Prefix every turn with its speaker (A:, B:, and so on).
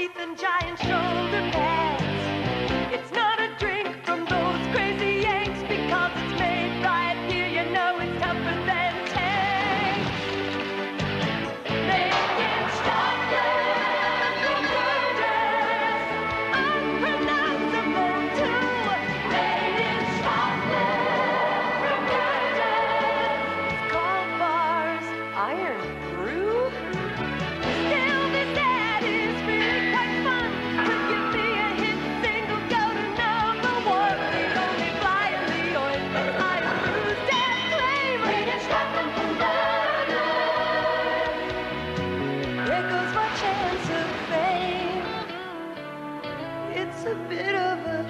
A: teeth and giant shoulder pads. It's not a drink from those crazy Yanks because it's made right here. You know it's tougher than tank. They can stop from murders, unpronounceable too. They can stop from murders. It's Barr's, Irn Bru. It's a bit of a